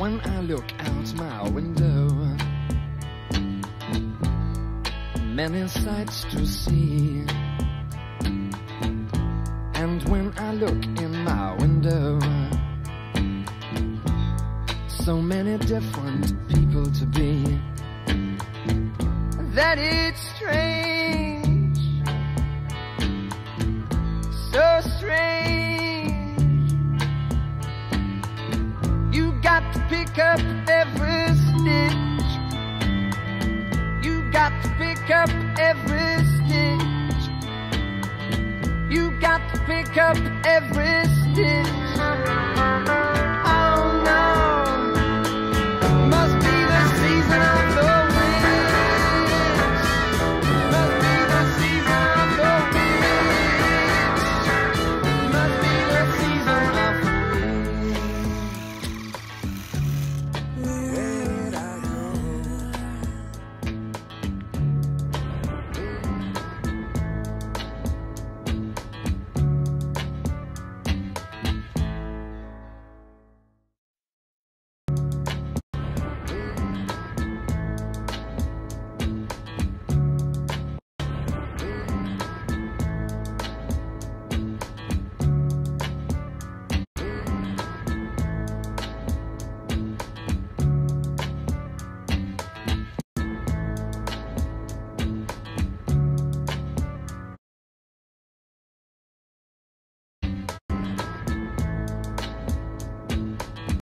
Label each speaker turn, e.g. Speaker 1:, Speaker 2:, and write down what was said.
Speaker 1: when I look out my window, many sights to see. And when I look in my window, so many different people to be, that it's strange, to pick up every stitch. You got to pick up every stitch. You got to pick up every stitch.